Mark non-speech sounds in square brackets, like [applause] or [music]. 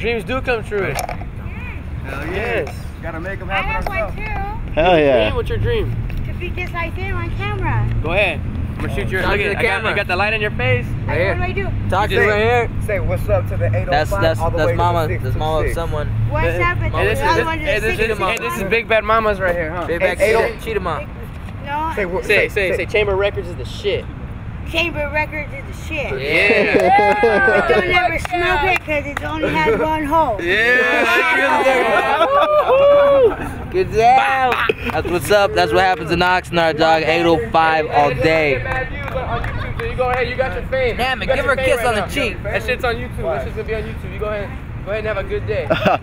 Dreams do come true. Hell Yes. Gotta make them happen. I have ourselves. one too. Hell yeah. what's your dream? To be just like them on camera. Go ahead. I'm gonna shoot your. Oh. Talk Look to at the I got, camera. you got the light in your face. Like, here. what do I do? Talk to Say- right here. Say what's up to the 805 That's that's all the way that's to the That's mama of 626. someone. What's up with Hey, this is other this, one? hey, this, is, hey, this is Big Bad Mamas right here, huh? Big Hey, back hey, cheetah, don't- cheetah mom. No, Say what? Say say say Chamber Records is the shit. Chamber Records is the shit. Yeah. But don't ever smoke it because it only has one hole. Good job. That's what's up. That's what happens in Oxnard, dog. 805 all day. Bad views on, on YouTube, so you go ahead. You got your fame. Damn it, give her a fame kiss on the now. cheek. That shit's on YouTube. That shit's gonna be on YouTube. You go ahead. Go ahead and have a good day. [laughs]